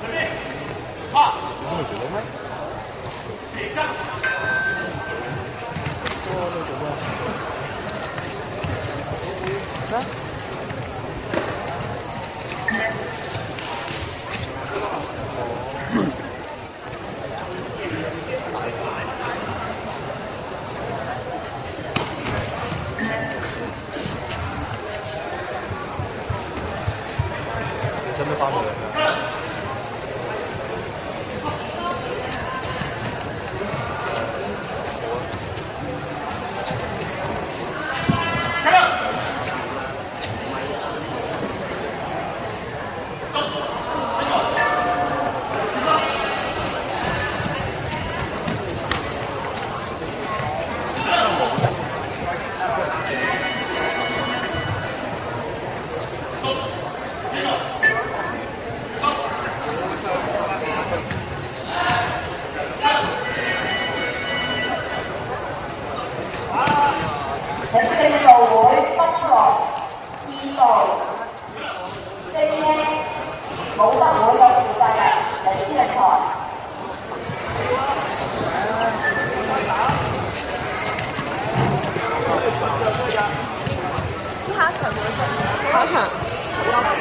准 备，跑！准备准备，紧张！多来几。的发展。喺正道會北角二道精英武德會嘅負責人黎思力台。下場幾多下場。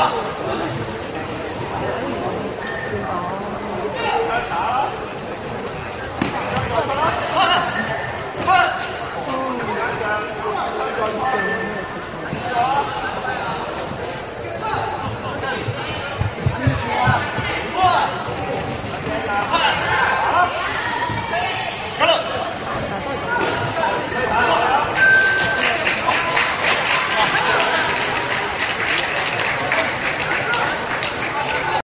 打。